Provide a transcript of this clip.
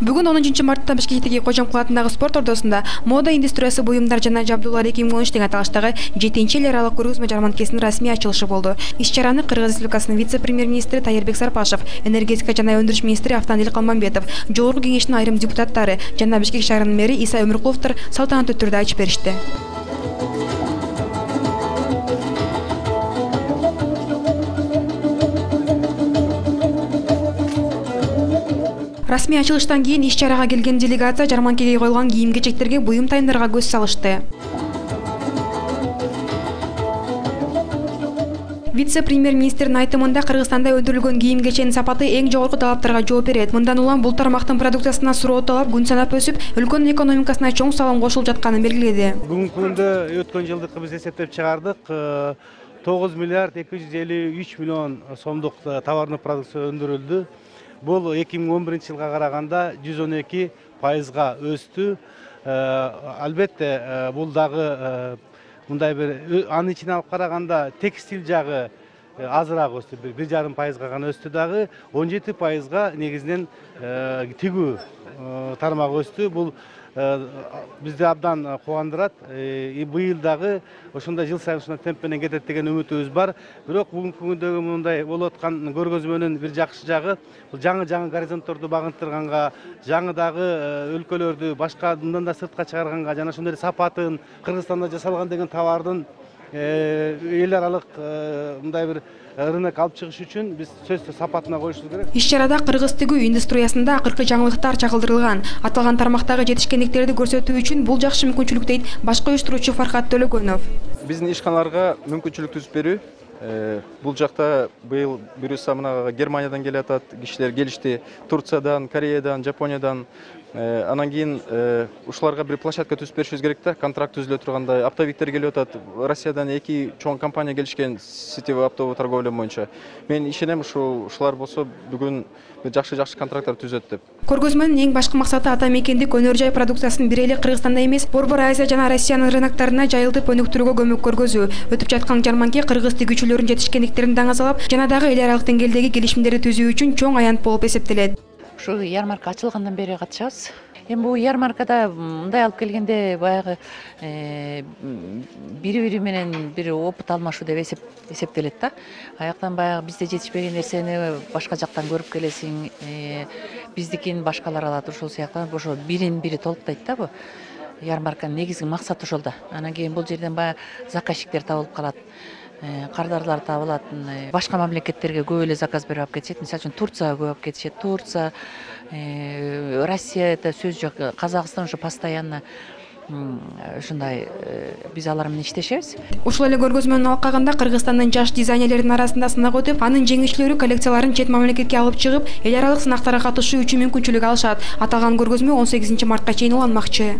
бүгүн онунчу мартта бишкектеги кожомкул атындагы спорт ордосунда мода индустриясы буюмдар жана жабдуулар эки миң он үч деген аталыштагы жетинчи эл аралык көргөзмө жарманкесинин расмий ачылышы болду иш чараны кыргыз республикасынын вице премьер министри таирбек сарпашев энергетика жана өндүрүш министри автандил калмамбетов жогорку кеңештин айрым депутаттары жана бишкек шаарынын мэри иса өмүркуловдор салтанаттуу түрдө айтып беришти расмий ачылыштан кийин иш чарага келген делегация жарманкеге коюлган кийим кечектерге буюм тайындарга көз салышты. Вице премьер министрдин айтымында кыргызстанда өндүрүлгөн кийим кеченин сапаты эң жогорку талаптарга жооп берет. Мындан улам бул тармактын продукциясына суроо талап күн санап өсүп өлкөнүн экономикасына чоң салым кошулуп жатканын белгиледи. Бүгүнкү күндө өткөн жылдыкы биз эсептеп чыгардык. Э, тогуз миллиард эки жүз элүү үч миллион сомдук э, товарный продукция өндүрүлдү бұл 2011 жылға қарағанда 112 пайызға өсті. Э, әлбетте э, бұл дағы э, мындай бір аны ішіне алып қарағанда текстиль жағы, азыраак өстү. Бир жарым пайызга гана өстү дагы. Он жети пайызга негизинен тигүү тармагы өстү. Бул Э, бизди абдан э, кубандырат. Э, и быйыл дагы ошондой жыл сайын ушундай темп менен кетет деген үмүтүбүз бар. Бирок бүгүнкү күндөгү мындай болуп аткан көргөзмөнүн бир жакшы жагы бул жаңы жаңы горизонтторду багынтырганга жаңы дагы өлкөлөрдү башка мындан да сыртка чыгарганга жана ошондой эле сапатын кыргызстанда жасалган деген товардын эл аралык мындай бир рынок алып чыгыш үчүн биз сөзсүз сапатына коюшубуз керек. Иш чарада кыргыз тигүү индустриясында акыркы жаңылыктар чагылдырылган. Аталган тармактагы жетишкендиктерди көрсөтүү үчүн бул жакшы мүмкүнчүлүк дейт башкы уюштуруучу фархат төлөгөнов. Биздин ишканаларга мүмкүнчүлүк түзүп берүү э, бул жакта быйыл буюрса мына германиядан келип атат кишилер келишти. Турциядан кореядан жапониядан Э, анан кийин э, ушуларга бир площадка түзүп беришибиз керек да. Контракт түзүлө тургандай оптовиктер келип атат. Россиядан эки чоң компания келишкен сетевой оптовый торговля боюнча. Мен ишенем ушул ушулар болсо бүгүн жакшы жакшы контракттар түзөт деп. Көргөзмөнүн эң башкы максаты ата мекендик өнөр жай продукциясын бир эле кыргызстанда эмес. Борбор азия жана россиянын рыноктарына жайылтып өнүктүрүүгө көмөк көргөзүү. Өтүп жаткан жарманке кыргыз тигүүчүлөрүнүн жетишкендиктерин даңазалап жана дагы эл аралык деңгээлдеги келишимдерди түзүү үчүн чоң аянт болуп эсептелет ушу ярмарка ачылгандан бери катышабыз. Эми бул ярмаркада мындай алып келгенде баягы э, бири бири менен бир опыт алмашуу деп эсептелет да. Аяктан баягы бизде жетишпеген нерсени башка жактан көрүп келесиң э, биздикин башкалар алат ушул сыяктуу ошо бирин бири толуктайт да бул ярмарканын негизги максаты ошол да. Анан кийин бул жерден баягы заказчиктер табылып калат. Кардарлар табылат башка мамлекеттерге көп эле заказ берип алып кетишет. Мисалы үчүн турцияга көп алып кетишет. Турция э, россия это сөз жок. Казакстан ушу постоянно ушундай э, биз алар менен иштешебиз. Ушул эле көргөзмөнүн алкагында кыргызстандын жаш дизайнерлеринин арасында сынак өтүп анын жеңүүчүлөрү коллекцияларын чет мамлекетке алып чыгып эл аралык сынактарга катышуу үчүн мүмкүнчүлүк алышат. Аталган көргөзмө он сегизинчи мартка чейин уланмакчы